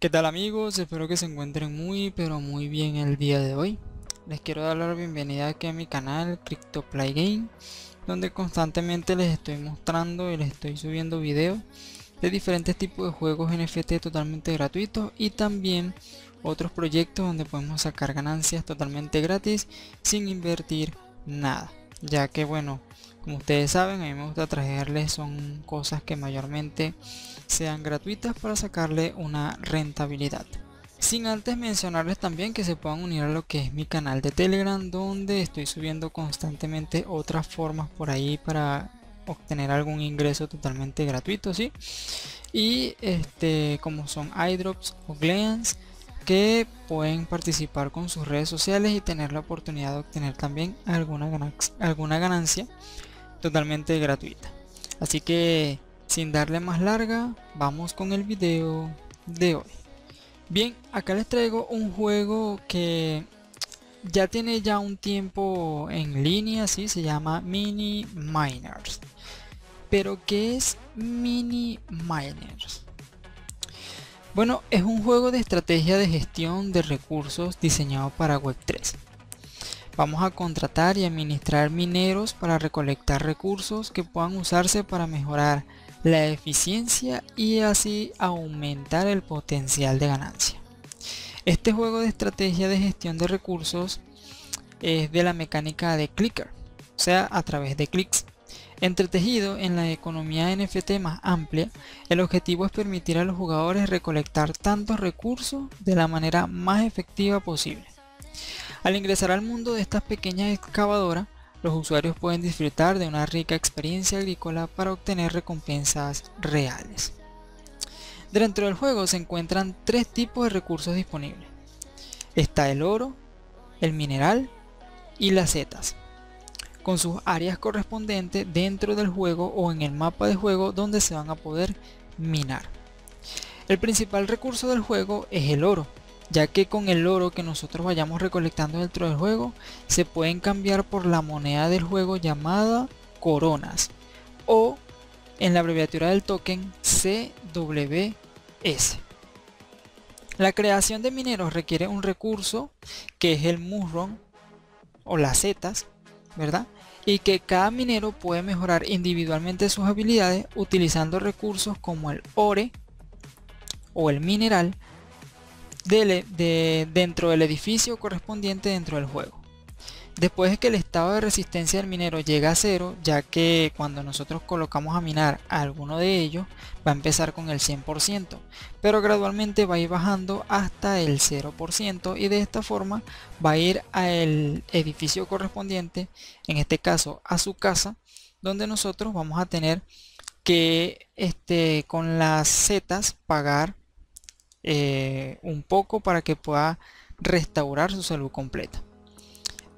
¿Qué tal amigos? Espero que se encuentren muy pero muy bien el día de hoy. Les quiero dar la bienvenida aquí a mi canal CryptoPlay Game, donde constantemente les estoy mostrando y les estoy subiendo videos de diferentes tipos de juegos NFT totalmente gratuitos y también otros proyectos donde podemos sacar ganancias totalmente gratis sin invertir nada. Ya que bueno, como ustedes saben, a mí me gusta traerles son cosas que mayormente sean gratuitas para sacarle una rentabilidad. Sin antes mencionarles también que se puedan unir a lo que es mi canal de Telegram donde estoy subiendo constantemente otras formas por ahí para obtener algún ingreso totalmente gratuito, ¿sí? Y este como son iDrops o Gleans que pueden participar con sus redes sociales y tener la oportunidad de obtener también alguna alguna ganancia totalmente gratuita. Así que sin darle más larga, vamos con el video de hoy. Bien, acá les traigo un juego que ya tiene ya un tiempo en línea, ¿sí? se llama Mini Miners. Pero ¿qué es Mini Miners? Bueno, es un juego de estrategia de gestión de recursos diseñado para Web3. Vamos a contratar y administrar mineros para recolectar recursos que puedan usarse para mejorar la eficiencia y así aumentar el potencial de ganancia. Este juego de estrategia de gestión de recursos es de la mecánica de clicker, o sea, a través de clics. Entretejido en la economía NFT más amplia, el objetivo es permitir a los jugadores recolectar tantos recursos de la manera más efectiva posible. Al ingresar al mundo de estas pequeñas excavadoras, los usuarios pueden disfrutar de una rica experiencia agrícola para obtener recompensas reales. Dentro del juego se encuentran tres tipos de recursos disponibles. Está el oro, el mineral y las setas, con sus áreas correspondientes dentro del juego o en el mapa de juego donde se van a poder minar. El principal recurso del juego es el oro, ya que con el oro que nosotros vayamos recolectando dentro del juego se pueden cambiar por la moneda del juego llamada coronas o en la abreviatura del token CWS. La creación de mineros requiere un recurso que es el mushroom o las setas, ¿verdad? Y que cada minero puede mejorar individualmente sus habilidades utilizando recursos como el ore o el mineral de, dentro del edificio correspondiente dentro del juego. Después de que el estado de resistencia del minero llega a cero, ya que cuando nosotros colocamos a minar a alguno de ellos, va a empezar con el 100%, pero gradualmente va a ir bajando hasta el 0% y de esta forma va a ir al edificio correspondiente, en este caso a su casa, donde nosotros vamos a tener que este, con las setas pagar eh, un poco para que pueda restaurar su salud completa.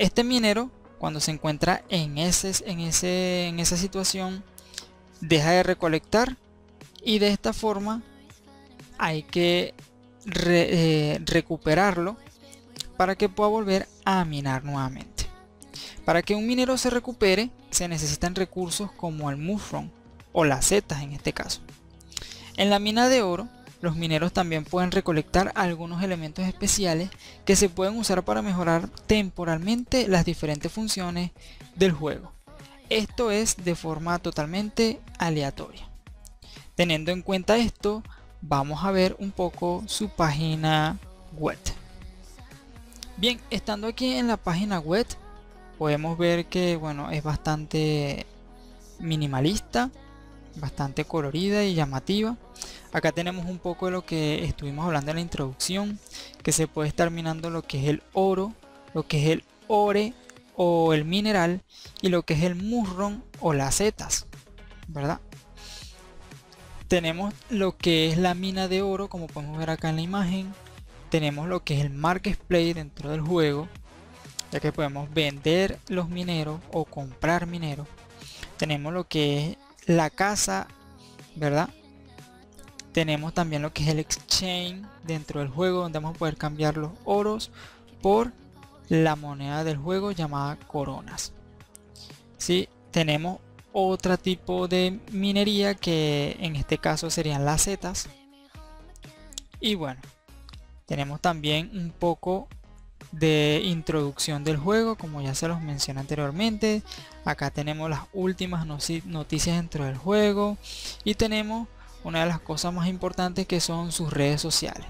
Este minero, cuando se encuentra en, ese, en, ese, en esa situación, deja de recolectar y de esta forma hay que eh, recuperarlo para que pueda volver a minar nuevamente. Para que un minero se recupere se necesitan recursos como el mushroom o las setas en este caso. En la mina de oro los mineros también pueden recolectar algunos elementos especiales que se pueden usar para mejorar temporalmente las diferentes funciones del juego. Esto es de forma totalmente aleatoria. Teniendo en cuenta esto, vamos a ver un poco su página web. Bien, estando aquí en la página web, podemos ver que bueno, es bastante minimalista, bastante colorida y llamativa. Acá tenemos un poco de lo que estuvimos hablando en la introducción, que se puede estar minando lo que es el oro, lo que es el ore o el mineral y lo que es el murrón o las setas, ¿verdad? Tenemos lo que es la mina de oro, como podemos ver acá en la imagen. Tenemos lo que es el marketplace dentro del juego, ya que podemos vender los mineros o comprar mineros. Tenemos lo que es la casa, ¿verdad? Tenemos también lo que es el exchange dentro del juego donde vamos a poder cambiar los oros por la moneda del juego llamada coronas. Si tenemos otro tipo de minería que en este caso serían las setas. Y bueno, tenemos también un poco de introducción del juego, como ya se los mencioné anteriormente. Acá tenemos las últimas noticias dentro del juego. Y tenemos una de las cosas más importantes que son sus redes sociales,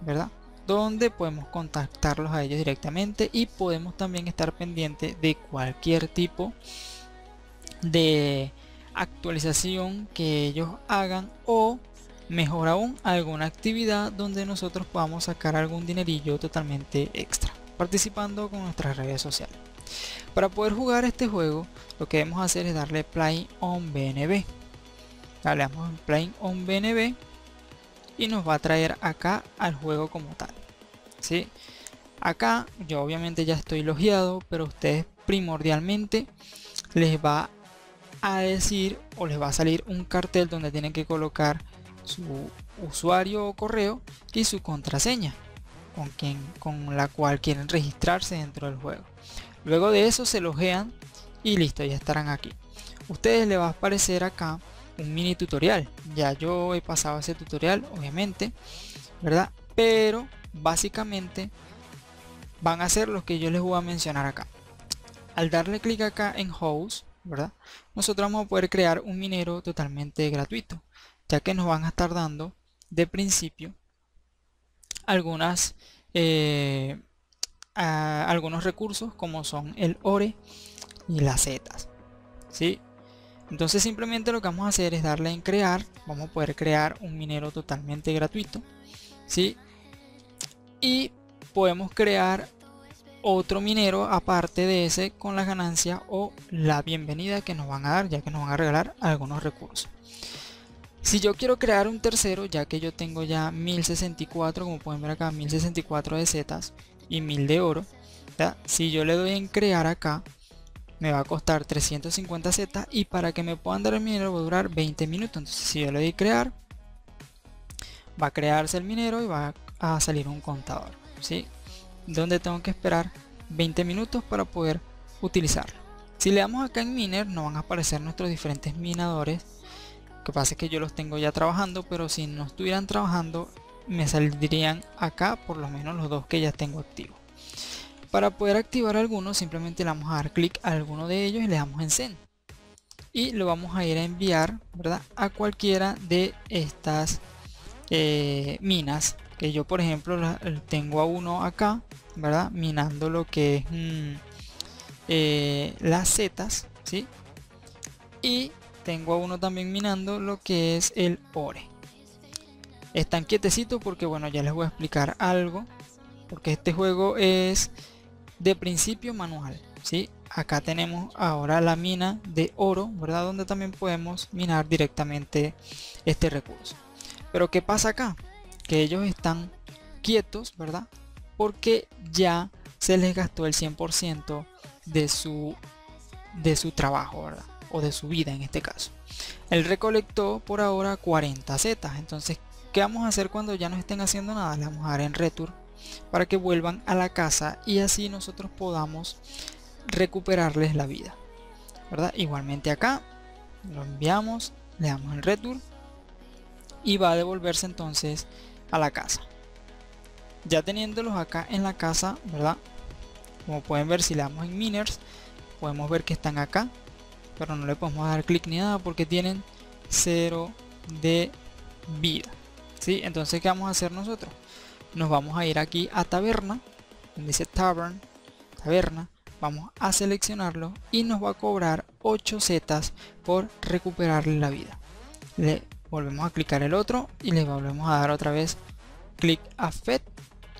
¿verdad? Donde podemos contactarlos a ellos directamente y podemos también estar pendientes de cualquier tipo de actualización que ellos hagan o mejor aún alguna actividad donde nosotros podamos sacar algún dinerillo totalmente extra participando con nuestras redes sociales para poder jugar este juego lo que debemos hacer es darle play on bnb le damos en play on bnb y nos va a traer acá al juego como tal ¿sí? acá yo obviamente ya estoy logiado pero ustedes primordialmente les va a decir o les va a salir un cartel donde tienen que colocar su usuario o correo y su contraseña con, quien, con la cual quieren registrarse dentro del juego. Luego de eso se logean y listo, ya estarán aquí. Ustedes les va a aparecer acá un mini tutorial. Ya yo he pasado ese tutorial, obviamente, ¿verdad? Pero básicamente van a ser los que yo les voy a mencionar acá. Al darle clic acá en Host, ¿verdad? Nosotros vamos a poder crear un minero totalmente gratuito ya que nos van a estar dando de principio algunas eh, algunos recursos como son el ore y las setas ¿sí? Entonces simplemente lo que vamos a hacer es darle en crear. Vamos a poder crear un minero totalmente gratuito ¿sí? y podemos crear otro minero aparte de ese con la ganancia o la bienvenida que nos van a dar ya que nos van a regalar algunos recursos. Si yo quiero crear un tercero, ya que yo tengo ya 1064, como pueden ver acá, 1064 de zetas y 1000 de oro, si yo le doy en crear acá, me va a costar 350 zetas y para que me puedan dar el minero va a durar 20 minutos. Entonces si yo le doy crear, va a crearse el minero y va a salir un contador, ¿sí? Donde tengo que esperar 20 minutos para poder utilizarlo. Si le damos acá en miner, nos van a aparecer nuestros diferentes minadores que pasa es que yo los tengo ya trabajando, pero si no estuvieran trabajando, me saldrían acá por lo menos los dos que ya tengo activos. Para poder activar algunos, simplemente le vamos a dar clic a alguno de ellos y le damos en send. Y lo vamos a ir a enviar, ¿verdad? A cualquiera de estas eh, minas. Que yo, por ejemplo, tengo a uno acá, ¿verdad? Minando lo que es mm, eh, las setas, ¿sí? Y tengo a uno también minando lo que es el ore están quietecitos porque bueno ya les voy a explicar algo porque este juego es de principio manual ¿sí? acá tenemos ahora la mina de oro verdad donde también podemos minar directamente este recurso pero qué pasa acá que ellos están quietos verdad porque ya se les gastó el 100% de su de su trabajo verdad o de su vida en este caso. Él recolectó por ahora 40 zetas. Entonces, ¿qué vamos a hacer cuando ya no estén haciendo nada? Le vamos a dar en return para que vuelvan a la casa y así nosotros podamos recuperarles la vida. ¿Verdad? Igualmente acá lo enviamos, le damos en return y va a devolverse entonces a la casa. Ya teniéndolos acá en la casa, ¿verdad? Como pueden ver si le damos en miners, podemos ver que están acá pero no le podemos dar clic ni nada porque tienen cero de vida ¿sí? entonces ¿qué vamos a hacer nosotros? Nos vamos a ir aquí a taberna donde dice tavern taberna. Vamos a seleccionarlo y nos va a cobrar 8 zetas por recuperarle la vida. Le volvemos a clicar el otro y le volvemos a dar otra vez clic a FED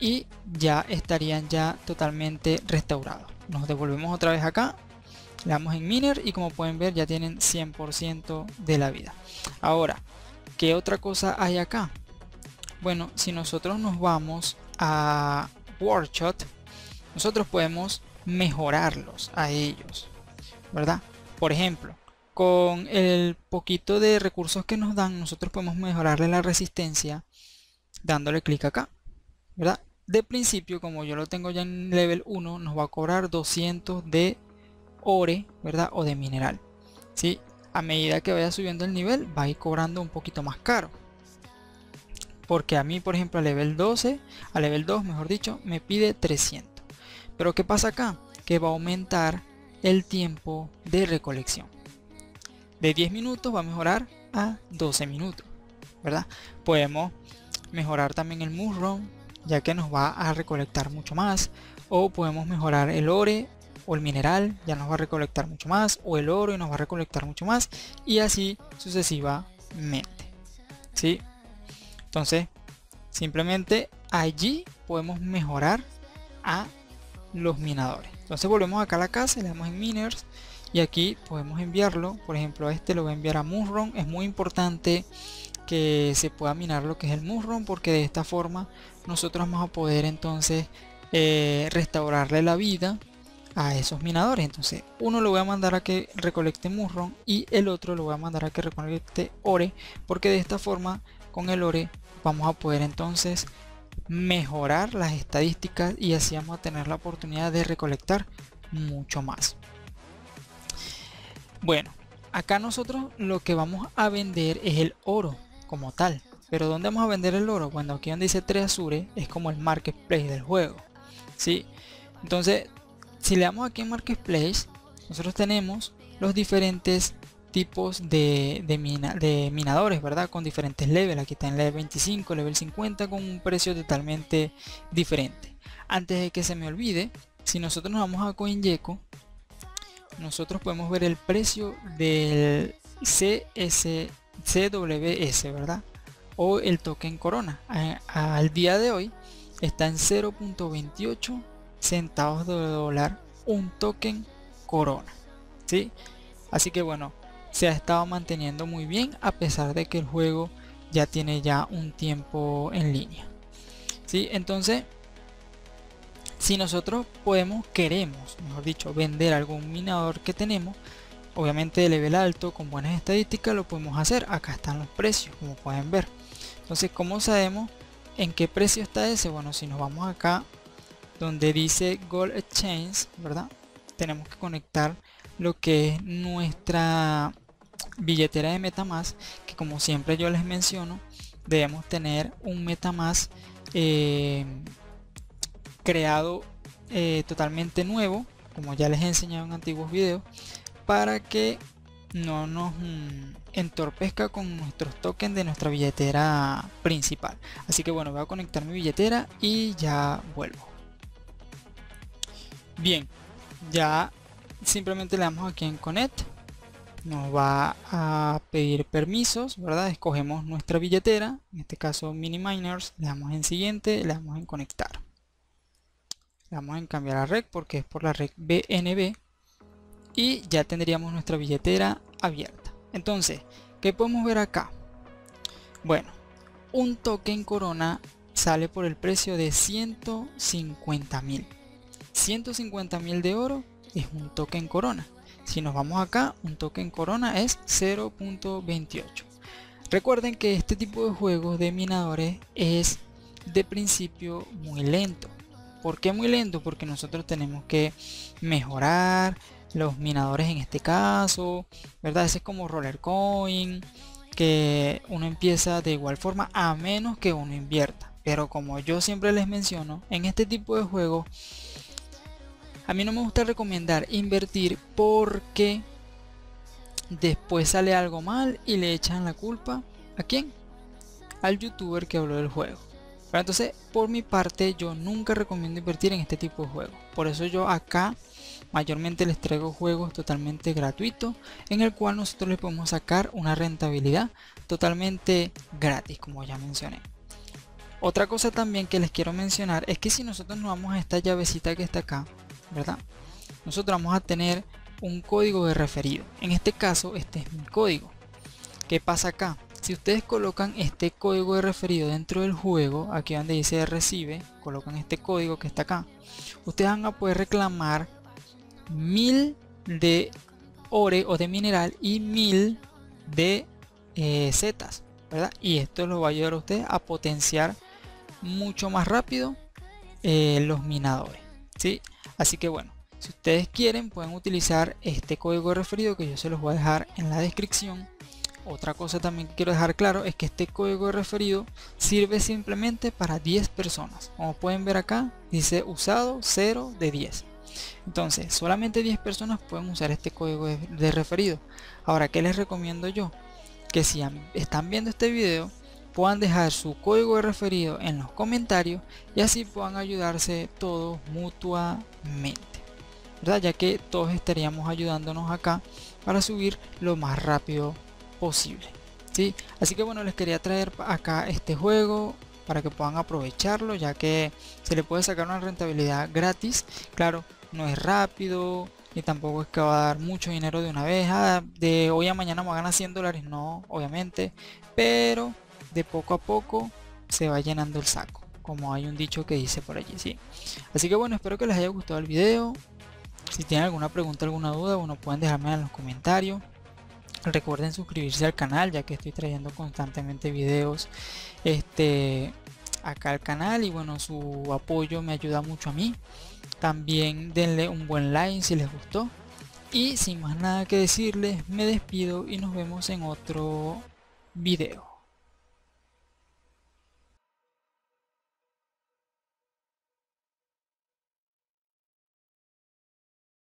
y ya estarían ya totalmente restaurados. Nos devolvemos otra vez acá le damos en miner y como pueden ver ya tienen 100% de la vida. Ahora ¿qué otra cosa hay acá? Bueno si nosotros nos vamos a workshop nosotros podemos mejorarlos a ellos verdad por ejemplo con el poquito de recursos que nos dan nosotros podemos mejorarle la resistencia dándole clic acá verdad de principio como yo lo tengo ya en level 1 nos va a cobrar 200 de ore, ¿verdad? O de mineral. ¿sí? A medida que vaya subiendo el nivel, va a ir cobrando un poquito más caro. Porque a mí por ejemplo a level 12 a level 2 mejor dicho me pide 300 pero qué pasa acá que va a aumentar el tiempo de recolección. De 10 minutos va a mejorar a 12 minutos verdad podemos mejorar también el mushroom ya que nos va a recolectar mucho más. O podemos mejorar el ore o el mineral ya nos va a recolectar mucho más. O el oro y nos va a recolectar mucho más. Y así sucesivamente ¿sí? Entonces simplemente allí podemos mejorar a los minadores. Entonces volvemos acá a la casa le damos en miners y aquí podemos enviarlo. Por ejemplo este lo voy a enviar a Mushroom es muy importante que se pueda minar lo que es el Mushroom porque de esta forma nosotros vamos a poder entonces eh, restaurarle la vida a esos minadores. Entonces uno lo voy a mandar a que recolecte Mushroom y el otro lo voy a mandar a que recolecte ore porque de esta forma con el ore vamos a poder entonces mejorar las estadísticas y así vamos a tener la oportunidad de recolectar mucho más bueno acá nosotros lo que vamos a vender es el oro como tal pero ¿dónde vamos a vender el oro? Bueno, aquí donde dice 3 Azure es como el marketplace del juego. ¿sí? Entonces, si le damos aquí en marketplace, nosotros tenemos los diferentes tipos de, de, minadores, ¿verdad? Con diferentes levels. Aquí está en level 25, level 50 con un precio totalmente diferente. Antes de que se me olvide, si nosotros nos vamos a CoinGecko, nosotros podemos ver el precio del CS, CWS, ¿verdad? o el token corona al día de hoy está en 0.28 centavos de dólar un token corona ¿sí? así que bueno se ha estado manteniendo muy bien a pesar de que el juego ya tiene ya un tiempo en línea ¿sí? entonces si nosotros podemos queremos mejor dicho vender algún minador que tenemos obviamente de level alto con buenas estadísticas lo podemos hacer acá están los precios como pueden ver entonces ¿cómo sabemos en qué precio está ese? bueno si nos vamos acá donde dice Gold Exchange verdad tenemos que conectar lo que es nuestra billetera de Metamask que como siempre yo les menciono debemos tener un Metamask eh, creado eh, totalmente nuevo como ya les he enseñado en antiguos videos para que no nos mm, entorpezca con nuestros tokens de nuestra billetera principal. Así que bueno voy a conectar mi billetera y ya vuelvo. Bien ya simplemente le damos aquí en connect nos va a pedir permisos verdad escogemos nuestra billetera en este caso mini miners le damos en siguiente le damos en conectar. Le damos en cambiar a red porque es por la red BNB y ya tendríamos nuestra billetera abierta. Entonces ¿qué podemos ver acá? bueno un token corona sale por el precio de 150 mil. 150 mil de oro es un token corona si nos vamos acá un token corona es 0.28 recuerden que este tipo de juegos de minadores es de principio muy lento ¿Por qué muy lento? Porque nosotros tenemos que mejorar, los minadores en este caso, ¿verdad? Ese es como roller coin, que uno empieza de igual forma a menos que uno invierta. Pero como yo siempre les menciono, en este tipo de juegos, a mí no me gusta recomendar invertir porque después sale algo mal y le echan la culpa a quién? Al youtuber que habló del juego. Pero entonces, por mi parte, yo nunca recomiendo invertir en este tipo de juegos. Por eso yo acá mayormente les traigo juegos totalmente gratuitos en el cual nosotros les podemos sacar una rentabilidad totalmente gratis como ya mencioné otra cosa también que les quiero mencionar es que si nosotros nos vamos a esta llavecita que está acá verdad nosotros vamos a tener un código de referido. En este caso este es mi código. ¿qué pasa acá? si ustedes colocan este código de referido dentro del juego aquí donde dice recibe colocan este código que está acá. Ustedes van a poder reclamar mil de ore o de mineral y mil de eh, ¿verdad? y esto lo va a ayudar a usted a potenciar mucho más rápido eh, los minadores ¿sí? así que bueno si ustedes quieren pueden utilizar este código referido que yo se los voy a dejar en la descripción otra cosa también que quiero dejar claro es que este código referido sirve simplemente para 10 personas. Como pueden ver acá, dice usado 0 de 10. Entonces, solamente 10 personas pueden usar este código de, referido. Ahora, ¿qué les recomiendo yo? Que si están viendo este video, puedan dejar su código de referido en los comentarios y así puedan ayudarse todos mutuamente. ¿verdad? Ya que todos estaríamos ayudándonos acá para subir lo más rápido posible. ¿sí? Así que bueno, les quería traer acá este juego para que puedan aprovecharlo ya que se le puede sacar una rentabilidad gratis. Claro, no es rápido y tampoco es que va a dar mucho dinero de una vez. Ah, de hoy a mañana me a ganar 100 dólares, no, obviamente. Pero de poco a poco se va llenando el saco como hay un dicho que dice por allí, sí. Así que bueno, espero que les haya gustado el video. Si tienen alguna pregunta, alguna duda, bueno, pueden dejarme en los comentarios. Recuerden suscribirse al canal ya que estoy trayendo constantemente videos este, acá al canal y bueno, su apoyo me ayuda mucho a mí. También denle un buen like si les gustó. Y sin más nada que decirles, me despido y nos vemos en otro video.